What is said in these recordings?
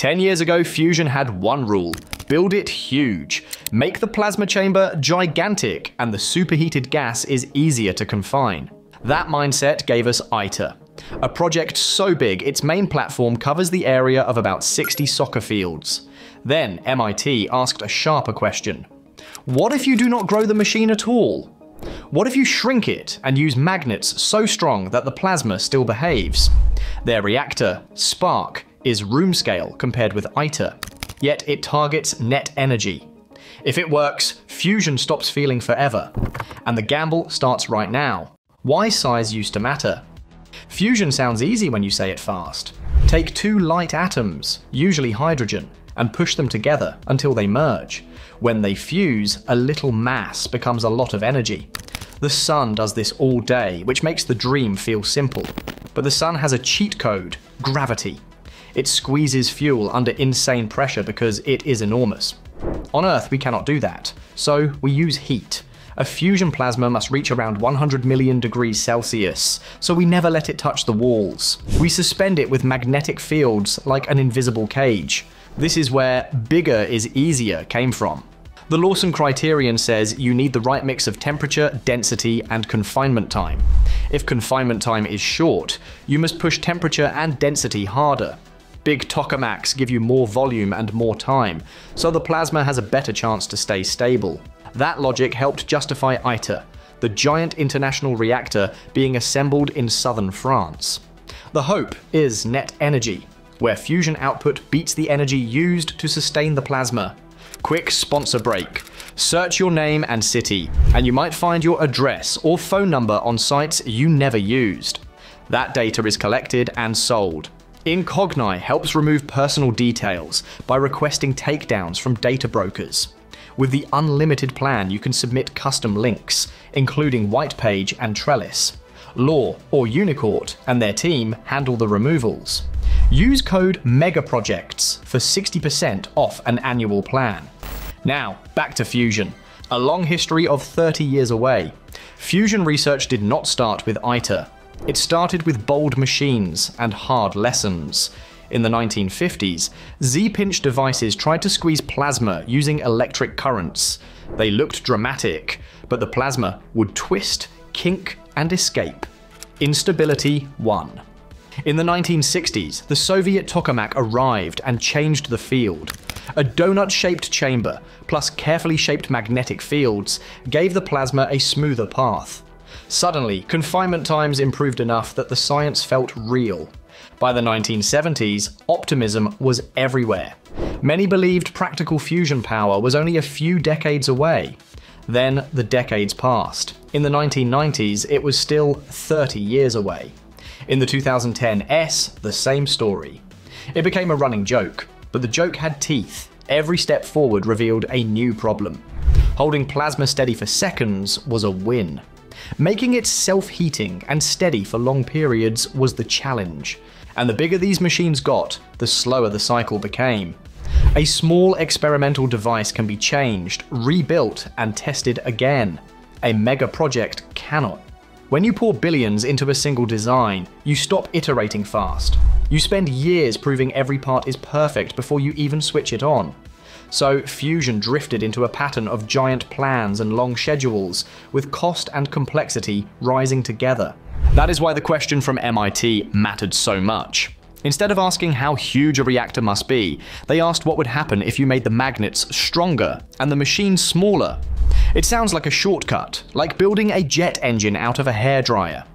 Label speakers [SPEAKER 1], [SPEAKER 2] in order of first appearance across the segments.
[SPEAKER 1] 10 years ago, fusion had one rule build it huge. Make the plasma chamber gigantic, and the superheated gas is easier to confine. That mindset gave us ITER, a project so big its main platform covers the area of about 60 soccer fields. Then MIT asked a sharper question What if you do not grow the machine at all? What if you shrink it and use magnets so strong that the plasma still behaves? Their reactor, SPARC, is room scale compared with ITER, yet it targets net energy. If it works, fusion stops feeling forever, and the gamble starts right now. Why size used to matter? Fusion sounds easy when you say it fast. Take two light atoms, usually hydrogen, and push them together until they merge. When they fuse, a little mass becomes a lot of energy. The sun does this all day, which makes the dream feel simple. But the sun has a cheat code gravity. It squeezes fuel under insane pressure because it is enormous. On Earth, we cannot do that, so we use heat. A fusion plasma must reach around 100 million degrees Celsius, so we never let it touch the walls. We suspend it with magnetic fields like an invisible cage. This is where bigger is easier came from. The Lawson criterion says you need the right mix of temperature, density, and confinement time. If confinement time is short, you must push temperature and density harder. Big tokamaks give you more volume and more time, so the plasma has a better chance to stay stable. That logic helped justify ITER, the giant international reactor being assembled in southern France. The hope is net energy, where fusion output beats the energy used to sustain the plasma. Quick sponsor break. Search your name and city, and you might find your address or phone number on sites you never used. That data is collected and sold. Incogni helps remove personal details by requesting takedowns from data brokers. With the unlimited plan, you can submit custom links, including Whitepage and Trellis. Law or Unicourt and their team handle the removals. Use code MEGAPROJECTS for 60% off an annual plan. Now, back to Fusion. A long history of 30 years away. Fusion research did not start with ITER, it started with bold machines and hard lessons. In the 1950s, Z-pinch devices tried to squeeze plasma using electric currents. They looked dramatic, but the plasma would twist, kink, and escape. Instability won. In the 1960s, the Soviet tokamak arrived and changed the field. A donut shaped chamber, plus carefully shaped magnetic fields, gave the plasma a smoother path. Suddenly, confinement times improved enough that the science felt real. By the 1970s, optimism was everywhere. Many believed practical fusion power was only a few decades away. Then the decades passed. In the 1990s, it was still 30 years away. In the 2010 S, the same story. It became a running joke, but the joke had teeth. Every step forward revealed a new problem. Holding plasma steady for seconds was a win. Making it self-heating and steady for long periods was the challenge, and the bigger these machines got, the slower the cycle became. A small experimental device can be changed, rebuilt, and tested again. A mega project cannot. When you pour billions into a single design, you stop iterating fast. You spend years proving every part is perfect before you even switch it on. So Fusion drifted into a pattern of giant plans and long schedules, with cost and complexity rising together. That is why the question from MIT mattered so much. Instead of asking how huge a reactor must be, they asked what would happen if you made the magnets stronger and the machine smaller. It sounds like a shortcut, like building a jet engine out of a hairdryer.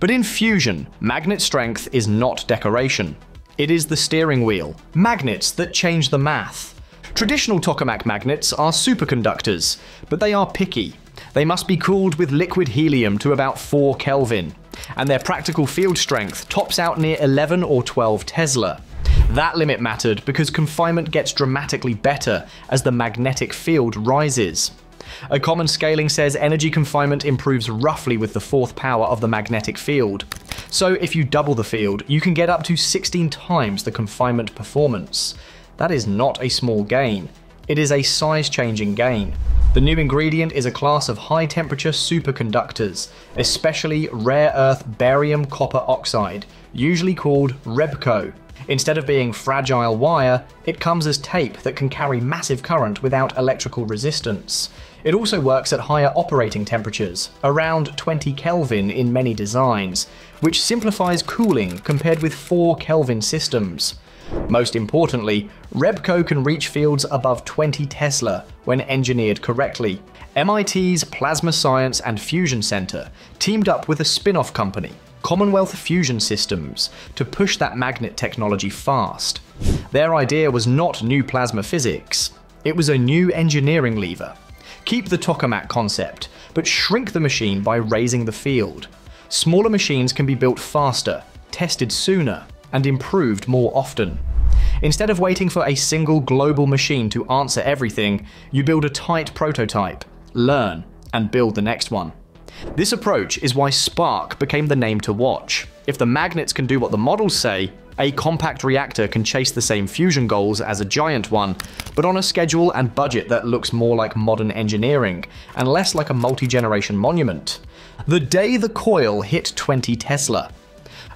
[SPEAKER 1] But in fusion, magnet strength is not decoration. It is the steering wheel, magnets that change the math. Traditional tokamak magnets are superconductors, but they are picky. They must be cooled with liquid helium to about 4 Kelvin, and their practical field strength tops out near 11 or 12 Tesla. That limit mattered because confinement gets dramatically better as the magnetic field rises. A common scaling says energy confinement improves roughly with the fourth power of the magnetic field. So if you double the field, you can get up to 16 times the confinement performance. That is not a small gain. It is a size-changing gain. The new ingredient is a class of high-temperature superconductors, especially rare earth barium copper oxide, usually called REBCO. Instead of being fragile wire, it comes as tape that can carry massive current without electrical resistance. It also works at higher operating temperatures, around 20 Kelvin in many designs, which simplifies cooling compared with 4 Kelvin systems. Most importantly, REBCO can reach fields above 20 Tesla when engineered correctly. MIT's Plasma Science and Fusion Center teamed up with a spin off company, Commonwealth Fusion Systems, to push that magnet technology fast. Their idea was not new plasma physics, it was a new engineering lever. Keep the tokamak concept, but shrink the machine by raising the field. Smaller machines can be built faster, tested sooner, and improved more often. Instead of waiting for a single global machine to answer everything, you build a tight prototype, learn, and build the next one. This approach is why SPARC became the name to watch. If the magnets can do what the models say, a compact reactor can chase the same fusion goals as a giant one, but on a schedule and budget that looks more like modern engineering, and less like a multi-generation monument. The day the coil hit 20 Tesla,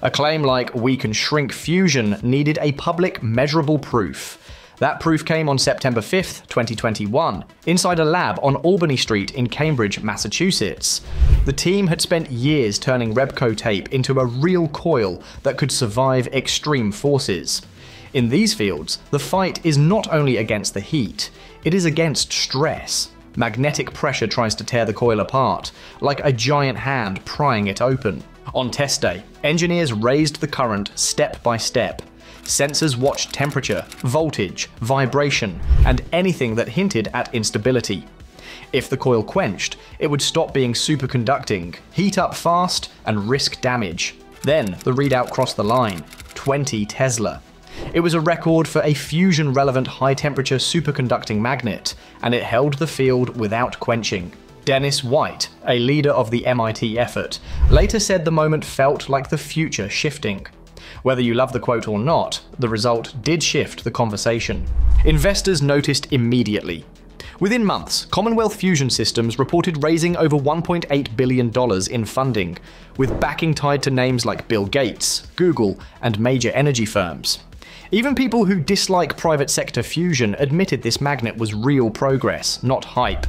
[SPEAKER 1] a claim like we can shrink fusion needed a public measurable proof. That proof came on September 5th, 2021, inside a lab on Albany Street in Cambridge, Massachusetts. The team had spent years turning REBCO tape into a real coil that could survive extreme forces. In these fields, the fight is not only against the heat, it is against stress. Magnetic pressure tries to tear the coil apart, like a giant hand prying it open. On test day, engineers raised the current step by step. Sensors watched temperature, voltage, vibration, and anything that hinted at instability. If the coil quenched, it would stop being superconducting, heat up fast, and risk damage. Then the readout crossed the line 20 Tesla. It was a record for a fusion relevant high temperature superconducting magnet, and it held the field without quenching. Dennis Whyte, a leader of the MIT effort, later said the moment felt like the future shifting. Whether you love the quote or not, the result did shift the conversation. Investors noticed immediately. Within months, Commonwealth Fusion Systems reported raising over $1.8 billion in funding, with backing tied to names like Bill Gates, Google, and major energy firms. Even people who dislike private sector fusion admitted this magnet was real progress, not hype.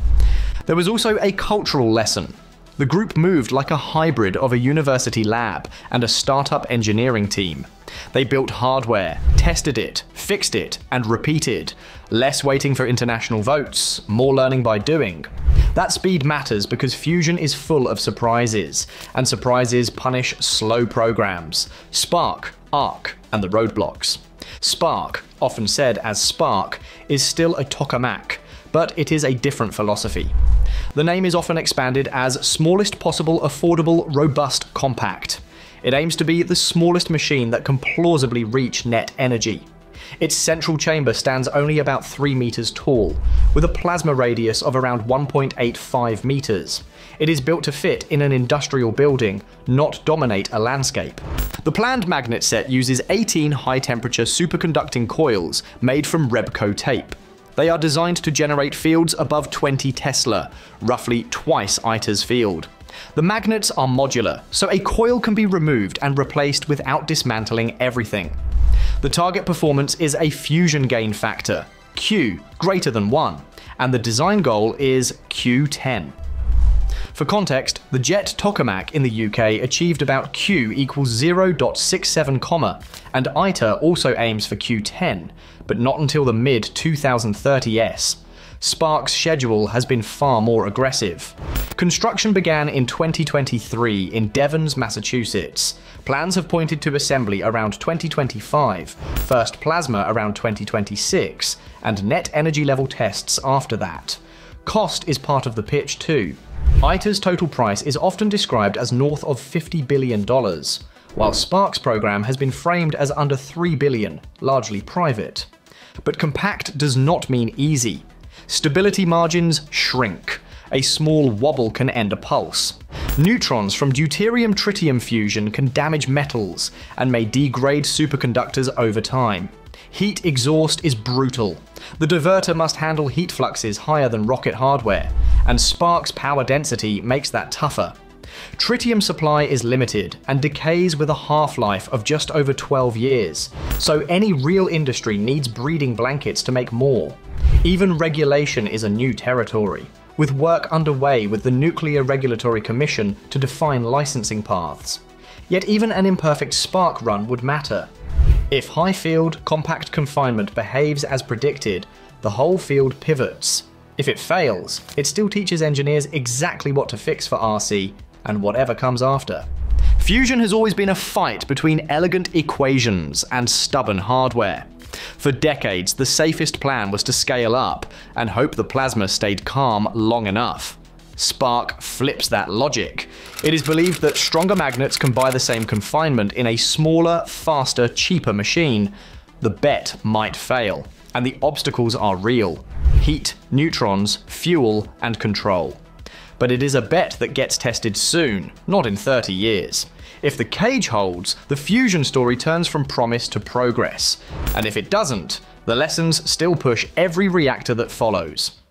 [SPEAKER 1] There was also a cultural lesson. The group moved like a hybrid of a university lab and a startup engineering team. They built hardware, tested it, fixed it, and repeated. Less waiting for international votes, more learning by doing. That speed matters because Fusion is full of surprises, and surprises punish slow programs. SPARC, ARC, and the roadblocks. SPARC, often said as Spark, is still a tokamak, but it is a different philosophy. The name is often expanded as smallest possible affordable robust compact. It aims to be the smallest machine that can plausibly reach net energy. Its central chamber stands only about 3 meters tall, with a plasma radius of around 1.85 meters. It is built to fit in an industrial building, not dominate a landscape. The planned magnet set uses 18 high temperature superconducting coils made from REBCO tape. They are designed to generate fields above 20 Tesla, roughly twice ITER's field. The magnets are modular, so a coil can be removed and replaced without dismantling everything. The target performance is a fusion gain factor, Q greater than 1, and the design goal is Q10. For context, the JET tokamak in the UK achieved about Q equals 0.67 comma, and ITER also aims for Q10, but not until the mid 2030s. SPARC's schedule has been far more aggressive. Construction began in 2023 in Devens, Massachusetts. Plans have pointed to assembly around 2025, first plasma around 2026, and net energy level tests after that. Cost is part of the pitch too. ITER's total price is often described as north of $50 billion, while SPARC's program has been framed as under 3 billion, largely private. But compact does not mean easy. Stability margins shrink. A small wobble can end a pulse. Neutrons from deuterium tritium fusion can damage metals and may degrade superconductors over time. Heat exhaust is brutal. The divertor must handle heat fluxes higher than rocket hardware, and SPARC's power density makes that tougher. Tritium supply is limited and decays with a half-life of just over 12 years, so any real industry needs breeding blankets to make more. Even regulation is a new territory, with work underway with the Nuclear Regulatory Commission to define licensing paths. Yet even an imperfect SPARC run would matter. If high field, compact confinement behaves as predicted, the whole field pivots. If it fails, it still teaches engineers exactly what to fix for ARC and whatever comes after. Fusion has always been a fight between elegant equations and stubborn hardware. For decades, the safest plan was to scale up and hope the plasma stayed calm long enough. SPARC flips that logic. It is believed that stronger magnets can buy the same confinement in a smaller, faster, cheaper machine. The bet might fail, and the obstacles are real heat, neutrons, fuel, and control. But it is a bet that gets tested soon, not in 30 years. If the cage holds, the fusion story turns from promise to progress. And if it doesn't, the lessons still push every reactor that follows.